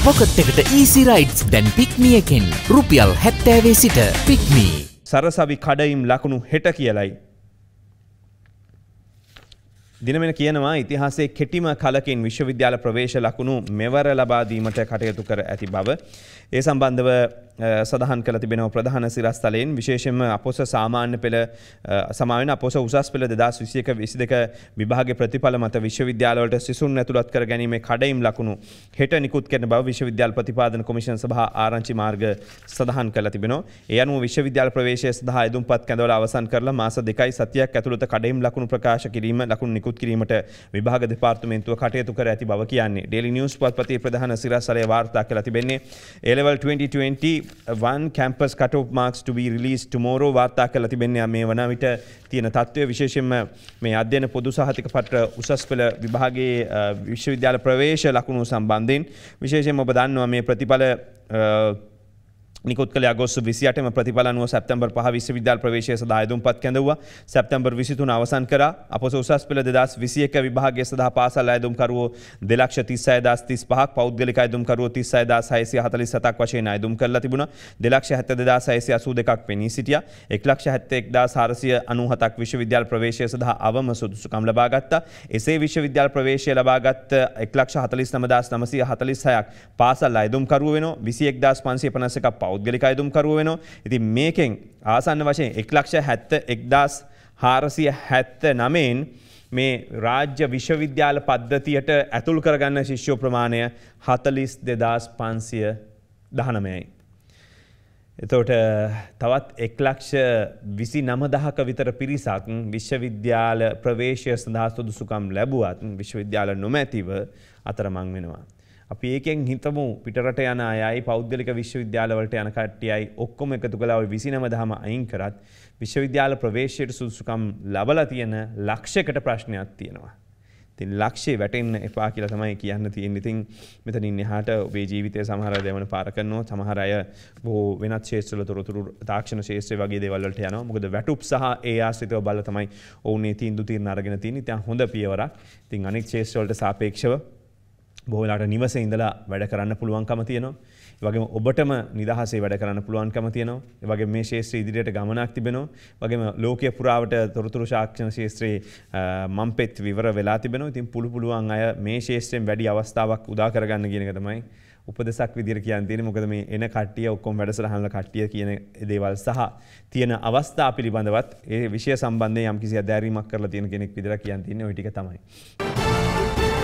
Pocket එකට easy rights දැන් පික්මියකෙන් රුපියල් හැත්තෑවේ සිට පික්මී. සරසවි කඩයිම් ලකුණු හෙට කියලයි. දිනමෙන කියනවා ඉතිහාසේ කෙටිම කලකින් විශ්වවිද්‍යාල ප්‍රවේශ ලකුණු මෙවර ලබාදීමට කටයුතු කර ඇති බව. ඒ සම්බන්ධව සඳහන් කළ තිබෙනව ප්‍රධාන සිරස්තලයෙන් විශේෂෙන්ම අපොස සාමාන්‍ය පෙළ සමාවෙන අපොස උසස් පෙළ දෙදස් විසියක විසි දෙක විභාග ප්‍රතිඵල මත විශ්වවිද්‍යාලවලට සිසුන් ඇතුළත් කර ගැනීම කඩයිම් ලකුණු හෙට නිකුත් කරන බව විශ්වවිද්‍යාල ප්‍රතිපාදන කොමිෂන් සභ ආරංචි මාර්ග සඳහන් කළ තිබෙනවා. ඒ අනුව විශ්වවිද්‍යාල ප්‍රවේශය සඳහා එදුම්පත් කැඳවල අවසන් කරලා මාස දෙකයි සතියක් ඇතුළත කඩයිම් ලකුණු ප්‍රකාශ කිරීම ලකුණු නිකුත් කිරීමට විභාග දෙපාර්තමේන්තුව කටයුතු කර ඇති බව කියන්නේ. ඩේලි නිවුස් පත්පතේ ප්‍රධාන සිරස්තලය වාර්තා කළ තිබෙන්නේ A level 2020 one campus cut-off marks to be released tomorrow. වාර්තා කළ තිබෙන්නේ මේ වන විට තියෙන තත්ත්වය. විශේෂයෙන්ම මේ අධ්‍යයන පොදු සහතික පත්‍ර උසස් පෙළ විභාගයේ විශ්වවිද්‍යාල ප්‍රවේශ ලකුණු සම්බන්ධයෙන්. විශේෂයෙන් ඔබ දන්නවා මේ ප්‍රතිඵල නිකුත් කළ අගොස්තු විසියටම ප්‍රතිඵලනුව සැප්තම්බර් පහ විශ්වවිද්‍යාල ප්‍රවේශය සඳහා අයදුම්පත් කැඳවුවා. සැප්තම්බර් 23 අවසන් කරා. අපොස උසස් පෙළ 2021 විභාගය සඳහා පාසල් අයදුම්කරුවෝ 2,36,035ක් පෞද්ගලික අයදුම්කරුවෝ 36,647ක් වශයෙන් අයදුම් කරලා තිබුණා. 2,72,682ක් පෙනී සිටියා. 1,71,497ක් විශ්වවිද්‍යාල ප්‍රවේශය සඳහා අවම සුදුසුකම් ලබා ගත්තා. එසේ විශ්වවිද්‍යාල ප්‍රවේශය ලබාගත් 1,49,946ක් පාසල් අයදුම්කරුවෝ වෙනවා 21,551ක් පෞද්ගලික අයතුම්කරුව වෙනවා. ඉතින් මේකෙන් ආසන්න වශයෙන් එක් ලක්ෂ හැත්ත එක්දස් හාරසිය හැත්ත නමෙන් මේ රාජ්‍ය විශ්වවිද්‍යාල පද්ධතියට ඇතුල් කරගන්න ශිෂ්‍යෝ ප්‍රමාණය හතලිස් දෙදස් පන්සිය දහනමයයි. එතෝට තවත් එක්ලක්ෂ විසි නමදහක විතර පිරිසක් විශ්වවිද්‍යාල ප්‍රවේශය සඳහා සුදුසුකම් ලැබුවත් විශ්වවිද්‍යාල නොමැතිව අතරමං වෙනවා. අපි ඒකෙන් හිතමු පිටරට යන අයයි පෞද්ගලික විශ්වවිද්‍යාලවලට යන කට්ටියයි ඔක්කොම එකතු කලාව විසිනම දහම අයින් කරත් විශ්වවිද්‍යාල ප්‍රවේශයට සුදුසුකම් ලබල තියෙන ලක්ෂකට ප්‍රශ්නයක් තියෙනවා. තින් ලක්ෂේ වැටෙන් එපා කියලා තමයි කියන්න තියෙන් ඉතින් මෙතනින් එහාට ඔබේ ජීවිතය සමහර දෙවන පාරකරනවා සමහර අය බෝ වෙනත් ශේෂ්‍රල තොරතුරු තාක්ෂණ ශේෂ්‍රය වගේ දෙවල්ලට යන මොකද වැටුප් සහ ඒ ආසිතව බල තමයි ඔවුනේ තින් දුතිර අරගෙන තින් ඉතින් හොඳ පියවරක්. තින් අනික් ශේෂ්‍රවලට සාපේක්ෂව බොහලාට නිවස ඉඳලා වැඩ කරන්න පුළුවන්කම තියෙනවා. වගේම ඔබටම නිදහසේ වැඩ කරන්න පුළුවන්කම තියෙනවා වගේ මේ ශේත්‍ර ඉදිරියට ගමනක් තිබෙනවා වගේම ලෝකය පුරාවට තොරතුරු ශාක්ෂණ ශේත්‍රයේ මම් පෙත් විවර වෙලා තිබෙන ඉතින් පුළු පුළුවන් අය මේ ශේෂත්‍රයෙන් වැඩි අවස්ථාවක් උදා කරගන්න ගෙනක තමයි උපදෙසක් විදිර කියන් තියෙන මොකද මේ එන කට්ටිය ඔක්කොම් වැඩසරහල කට්ටිය කියන දේවල් සහ තියෙන අවස්ථා පිළිබඳවත් ඒ විෂය සම්බන්ධය යම් කිසි දැරීමක් කරලා තියෙන කෙනෙක් විදිර කියන් තියන්නේ ඔටික තමයි.